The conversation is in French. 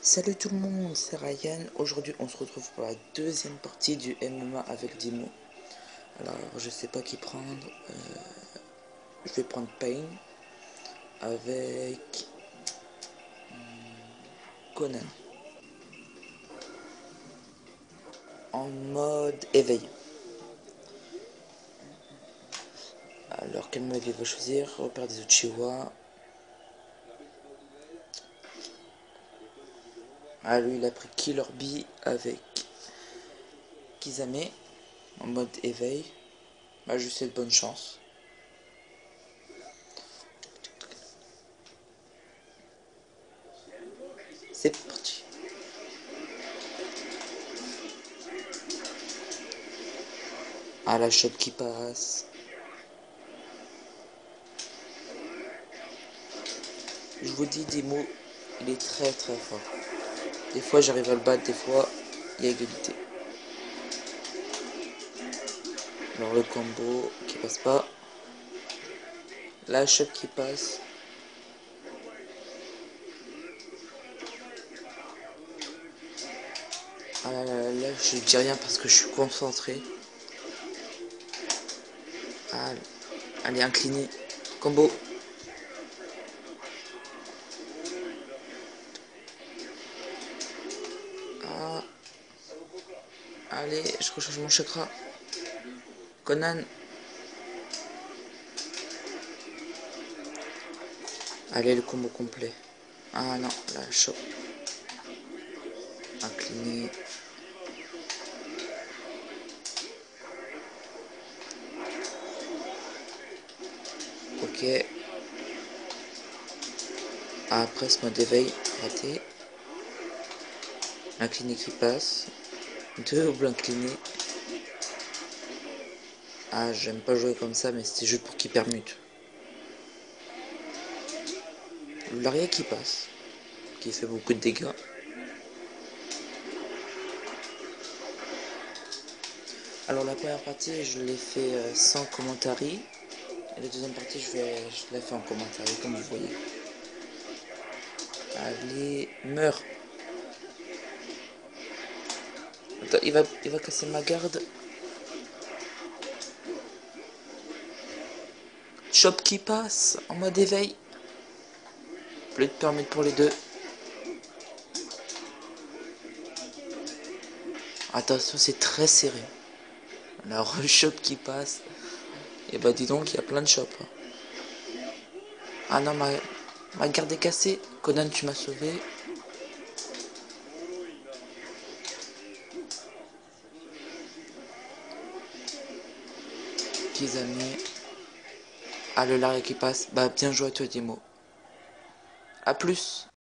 Salut tout le monde, c'est Ryan. Aujourd'hui, on se retrouve pour la deuxième partie du MMA avec Dimo. Alors, je sais pas qui prendre. Euh, je vais prendre Pain avec hmm, Conan. En mode éveil. Alors, quel mode il va choisir? Repère des Uchiwa. Ah, lui, il a pris Killer Bee avec Kizame en mode éveil. Bah, je sais de bonne chance. C'est parti. Ah, la shop qui passe. Je vous dis des mots, il est très très fort. Des fois j'arrive à le battre, des fois il y a égalité. Alors le combo qui passe pas. La shot qui passe. Ah là là là, je dis rien parce que je suis concentré. Allez, incliné. Combo. Allez, je recharge mon chakra. Conan. Allez, le combo complet. Ah non, la choc. Incliné. Ok. Après ce mode d'éveil raté. Incliné qui passe. Deux blanc inclinés. Ah, j'aime pas jouer comme ça, mais c'était juste pour qu'il permute. L'arrière qui passe, qui fait beaucoup de dégâts. Alors la première partie, je l'ai fait euh, sans commentaire. Et la deuxième partie, je, vais, je fait en commentaire, comme vous voyez. Allez, meurs il va, il va casser ma garde. Chop qui passe en mode éveil. Plus de permis pour les deux. Attention, c'est très serré. Alors, shop qui passe. Et bah, dis donc, il y a plein de shops. Ah non, ma, ma garde est cassée. Conan, tu m'as sauvé. Amis. Ah, le larry qui passe. Bah, bien joué à toi, Dimo. A plus.